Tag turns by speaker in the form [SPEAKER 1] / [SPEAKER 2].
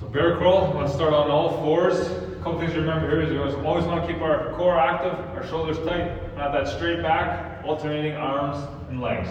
[SPEAKER 1] So bear crawl, let's start on all fours. A couple things to remember here is we always want to keep our core active, our shoulders tight, have that straight back, alternating arms and legs.